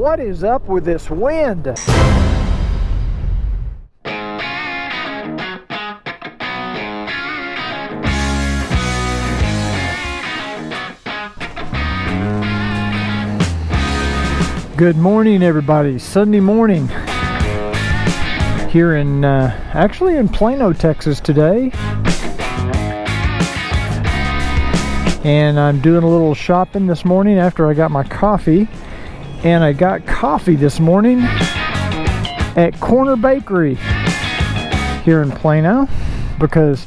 What is up with this wind? Good morning, everybody. Sunday morning here in, uh, actually in Plano, Texas today. And I'm doing a little shopping this morning after I got my coffee. And I got coffee this morning at Corner Bakery here in Plano because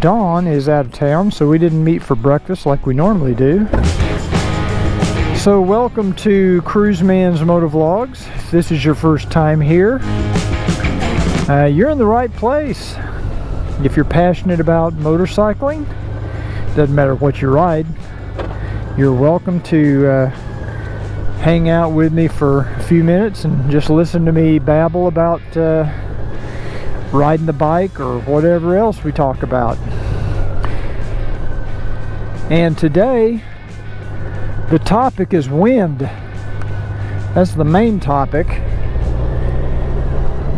Dawn is out of town, so we didn't meet for breakfast like we normally do. So welcome to Cruise Cruiseman's Motovlogs. If this is your first time here, uh, you're in the right place. If you're passionate about motorcycling, doesn't matter what you ride, you're welcome to uh, hang out with me for a few minutes and just listen to me babble about uh, riding the bike or whatever else we talk about. And today, the topic is wind. That's the main topic.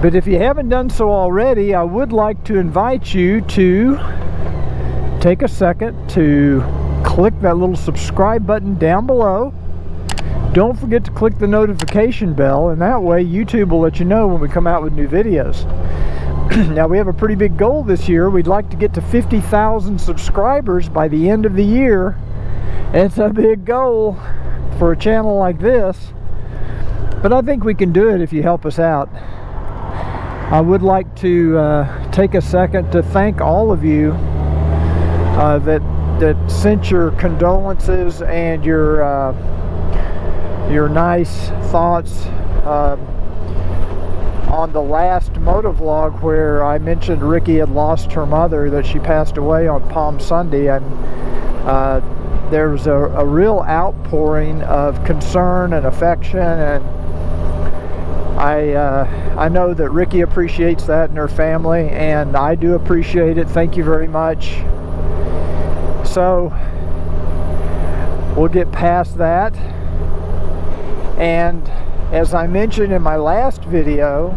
But if you haven't done so already, I would like to invite you to take a second to click that little subscribe button down below. Don't forget to click the notification bell, and that way YouTube will let you know when we come out with new videos. now, we have a pretty big goal this year. We'd like to get to 50,000 subscribers by the end of the year it's a big goal for a channel like this, but I think we can do it if you help us out. I would like to uh, take a second to thank all of you uh, that that sent your condolences and your uh, your nice thoughts um, on the last motovlog where I mentioned Ricky had lost her mother that she passed away on Palm Sunday and uh, there was a, a real outpouring of concern and affection and I uh, I know that Ricky appreciates that and her family and I do appreciate it. Thank you very much. So we'll get past that and as I mentioned in my last video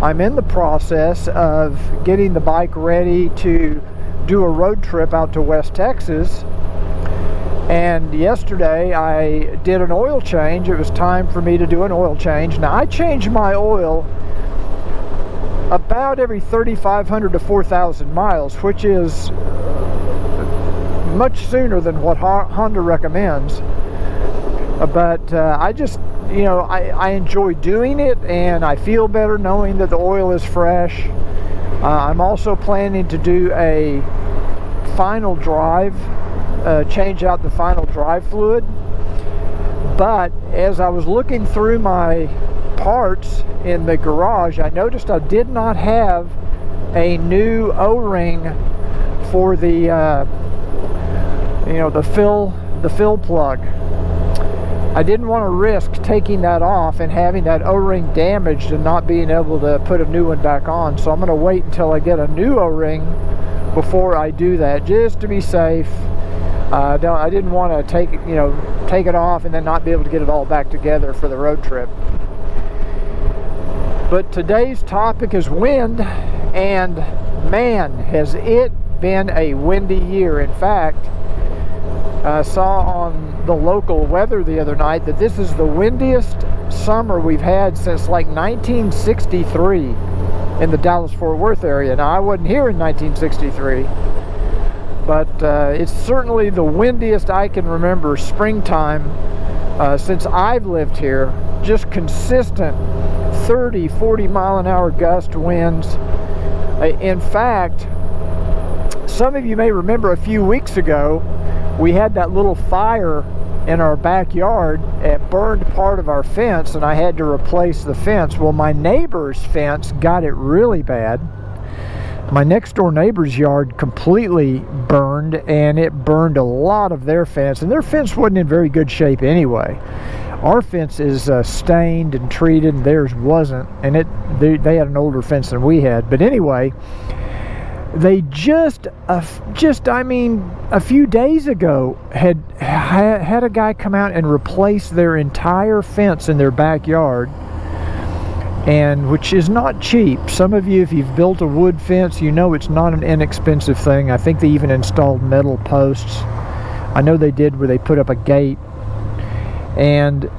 I'm in the process of getting the bike ready to do a road trip out to West Texas and yesterday I did an oil change. It was time for me to do an oil change. Now I change my oil about every 3,500 to 4,000 miles, which is much sooner than what Honda recommends. But uh, I just, you know, I, I enjoy doing it and I feel better knowing that the oil is fresh. Uh, I'm also planning to do a final drive uh, change out the final drive fluid. But as I was looking through my parts in the garage, I noticed I did not have a new O-ring for the, uh, you know, the fill, the fill plug. I didn't want to risk taking that off and having that O-ring damaged and not being able to put a new one back on. So I'm going to wait until I get a new O-ring before I do that, just to be safe. Uh, I didn't want to take you know take it off and then not be able to get it all back together for the road trip. But today's topic is wind, and man, has it been a windy year. In fact, I saw on the local weather the other night that this is the windiest summer we've had since like 1963 in the Dallas-Fort Worth area. Now, I wasn't here in 1963 but uh, it's certainly the windiest I can remember springtime uh, since I've lived here. Just consistent 30, 40 mile an hour gust winds. Uh, in fact, some of you may remember a few weeks ago, we had that little fire in our backyard. It burned part of our fence and I had to replace the fence. Well, my neighbor's fence got it really bad my next door neighbor's yard completely burned and it burned a lot of their fence and their fence wasn't in very good shape anyway our fence is uh, stained and treated and theirs wasn't and it they, they, had an older fence than we had but anyway they just uh, just I mean a few days ago had had a guy come out and replace their entire fence in their backyard and which is not cheap. Some of you if you've built a wood fence you know it's not an inexpensive thing. I think they even installed metal posts. I know they did where they put up a gate. And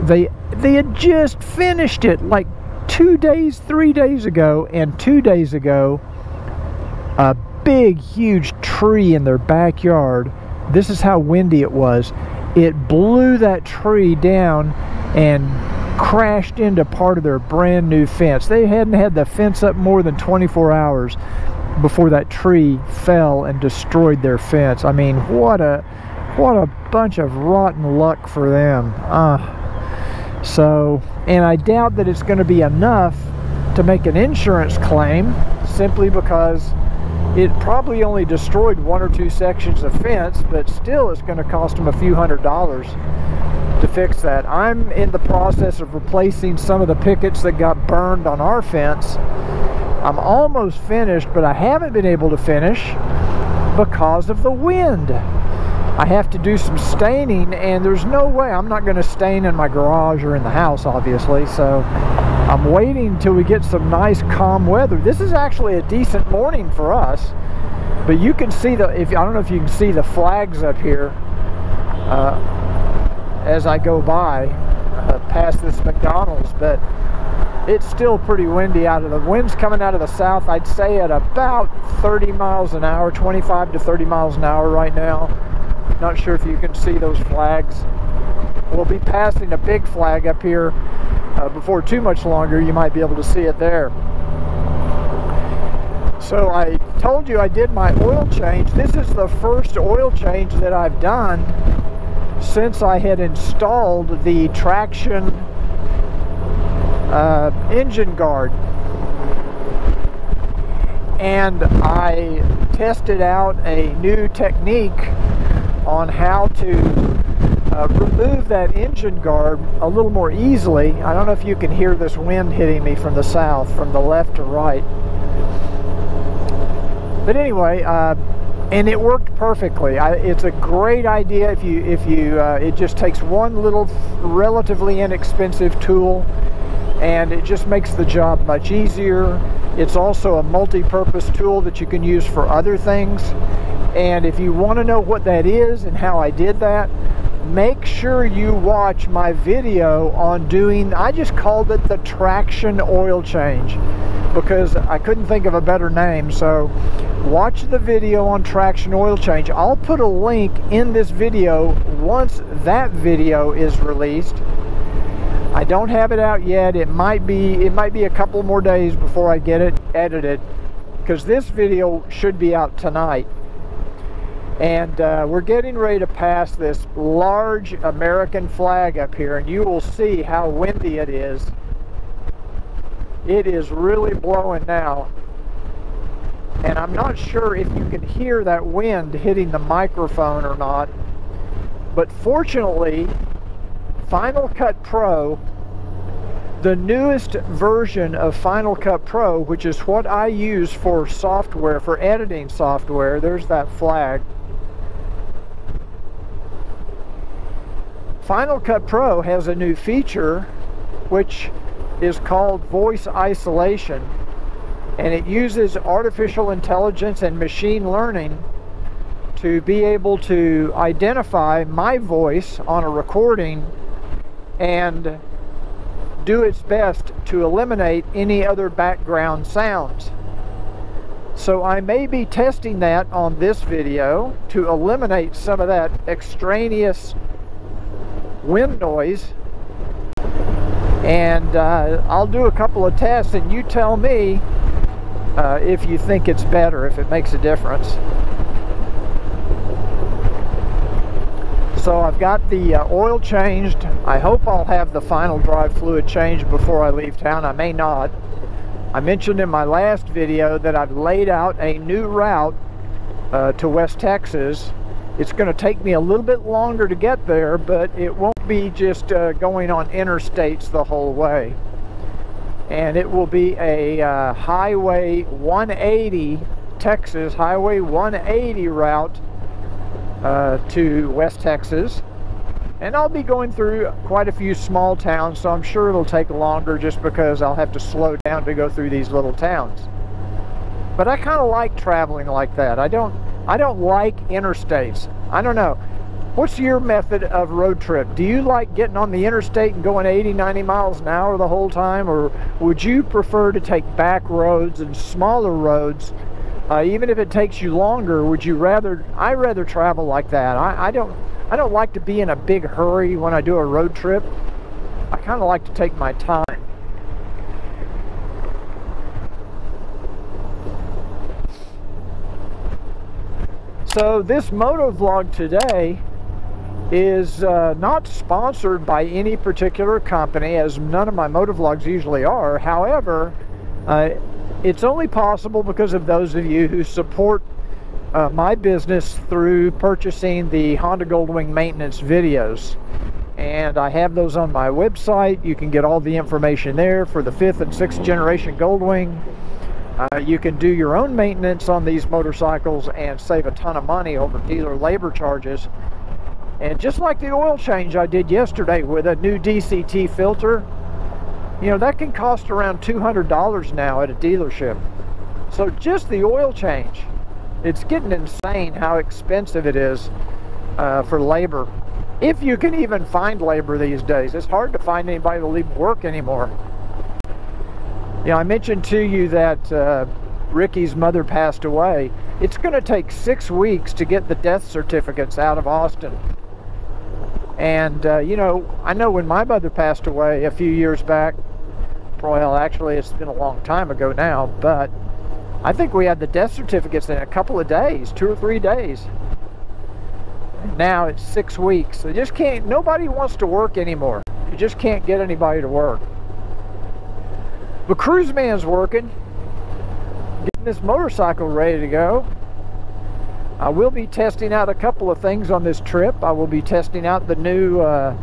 they they had just finished it like two days three days ago and two days ago a big huge tree in their backyard. This is how windy it was. It blew that tree down and crashed into part of their brand new fence. They hadn't had the fence up more than 24 hours before that tree fell and destroyed their fence. I mean what a what a bunch of rotten luck for them uh, so and i doubt that it's going to be enough to make an insurance claim simply because it probably only destroyed one or two sections of fence, but still it's going to cost them a few hundred dollars to fix that. I'm in the process of replacing some of the pickets that got burned on our fence. I'm almost finished, but I haven't been able to finish because of the wind. I have to do some staining and there's no way I'm not going to stain in my garage or in the house obviously so I'm waiting until we get some nice calm weather. This is actually a decent morning for us, but you can see the, if I don't know if you can see the flags up here uh, as I go by uh, past this McDonald's, but it's still pretty windy out of the wind's coming out of the south. I'd say at about 30 miles an hour 25 to 30 miles an hour right now. Not sure if you can see those flags. We'll be passing a big flag up here uh, before too much longer you might be able to see it there. So I told you I did my oil change. This is the first oil change that I've done since I had installed the traction uh, engine guard. And I tested out a new technique on how to uh, remove that engine guard a little more easily. I don't know if you can hear this wind hitting me from the south, from the left to right. But anyway, uh, and it worked perfectly. I, it's a great idea if you if you uh, it just takes one little relatively inexpensive tool and it just makes the job much easier. It's also a multi-purpose tool that you can use for other things. And if you want to know what that is and how I did that, make sure you watch my video on doing, I just called it the traction oil change because I couldn't think of a better name. So watch the video on traction oil change. I'll put a link in this video once that video is released. I don't have it out yet. It might be it might be a couple more days before I get it edited because this video should be out tonight and uh, we're getting ready to pass this large American flag up here and you will see how windy it is. It is really blowing now. And I'm not sure if you can hear that wind hitting the microphone or not but fortunately Final Cut Pro the newest version of Final Cut Pro which is what I use for software for editing software there's that flag Final Cut Pro has a new feature which is called voice isolation and it uses artificial intelligence and machine learning to be able to identify my voice on a recording and do its best to eliminate any other background sounds. So I may be testing that on this video to eliminate some of that extraneous wind noise and uh, I'll do a couple of tests and you tell me uh, if you think it's better, if it makes a difference. So I've got the uh, oil changed. I hope I'll have the final drive fluid changed before I leave town. I may not. I mentioned in my last video that I've laid out a new route uh, to West Texas it's going to take me a little bit longer to get there, but it won't be just uh, going on interstates the whole way. and it will be a uh, Highway 180 Texas Highway 180 route uh, to West Texas. And I'll be going through quite a few small towns, so I'm sure it'll take longer just because I'll have to slow down to go through these little towns. But I kind of like traveling like that. I don't I don't like interstates. I don't know. What's your method of road trip? Do you like getting on the interstate and going 80, 90 miles an hour the whole time? Or would you prefer to take back roads and smaller roads uh, even if it takes you longer, would you rather? I rather travel like that. I, I don't. I don't like to be in a big hurry when I do a road trip. I kind of like to take my time. So this moto vlog today is uh, not sponsored by any particular company, as none of my moto vlogs usually are. However, uh, it's only possible because of those of you who support uh, my business through purchasing the Honda Goldwing maintenance videos. And I have those on my website. You can get all the information there for the fifth and sixth generation Goldwing. Uh, you can do your own maintenance on these motorcycles and save a ton of money over dealer labor charges. And just like the oil change I did yesterday with a new DCT filter, you know, that can cost around $200 now at a dealership. So just the oil change, it's getting insane how expensive it is uh, for labor. If you can even find labor these days, it's hard to find anybody to leave work anymore. You know, I mentioned to you that uh, Ricky's mother passed away. It's going to take six weeks to get the death certificates out of Austin. And, uh, you know, I know when my mother passed away a few years back, well, actually, it's been a long time ago now, but I think we had the death certificates in a couple of days, two or three days. Now it's six weeks. So just can't, nobody wants to work anymore. You just can't get anybody to work. But Cruiseman's working, getting this motorcycle ready to go. I will be testing out a couple of things on this trip. I will be testing out the new uh,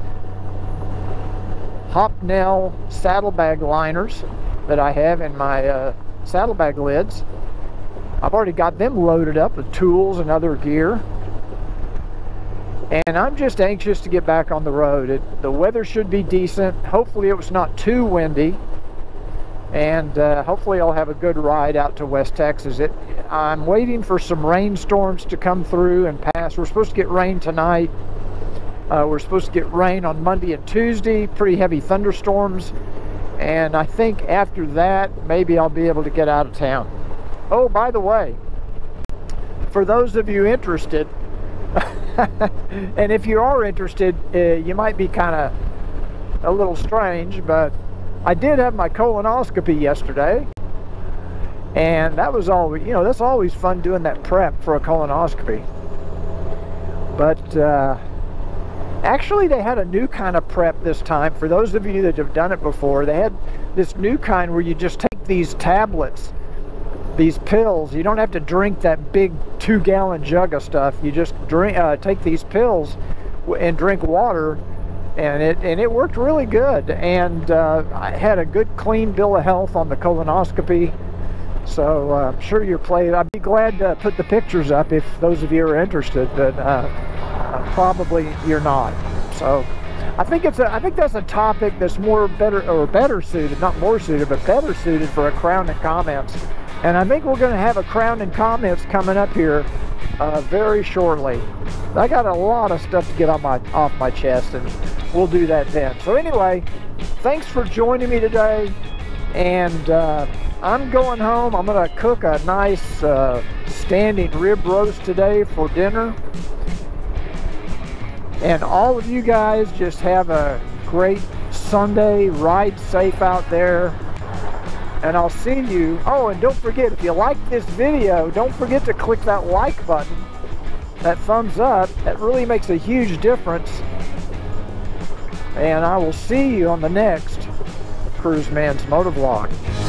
Hopnel saddlebag liners that I have in my uh, saddlebag lids. I've already got them loaded up with tools and other gear. And I'm just anxious to get back on the road. It, the weather should be decent. Hopefully it was not too windy. And uh, hopefully I'll have a good ride out to West Texas. It, I'm waiting for some rainstorms to come through and pass. We're supposed to get rain tonight. Uh, we're supposed to get rain on Monday and Tuesday, pretty heavy thunderstorms. And I think after that, maybe I'll be able to get out of town. Oh, by the way, for those of you interested, and if you are interested, uh, you might be kind of a little strange, but I did have my colonoscopy yesterday. And that was all, you know, that's always fun doing that prep for a colonoscopy. But uh, actually, they had a new kind of prep this time. For those of you that have done it before, they had this new kind where you just take these tablets these pills. You don't have to drink that big two gallon jug of stuff. You just drink, uh, take these pills and drink water and it and it worked really good. And uh, I had a good clean bill of health on the colonoscopy. So uh, I'm sure you're playing I'd be glad to put the pictures up if those of you are interested but uh, uh, probably you're not. So I think it's a I think that's a topic that's more better or better suited not more suited but better suited for a crown and comments. And I think we're going to have a crown and comments coming up here uh, very shortly. I got a lot of stuff to get on my off my chest, and we'll do that then. So anyway, thanks for joining me today, and uh, I'm going home. I'm going to cook a nice uh, standing rib roast today for dinner. And all of you guys just have a great Sunday. Ride safe out there and I'll see you. Oh, and don't forget, if you like this video, don't forget to click that like button, that thumbs up. That really makes a huge difference. And I will see you on the next Cruiseman's Motovlog.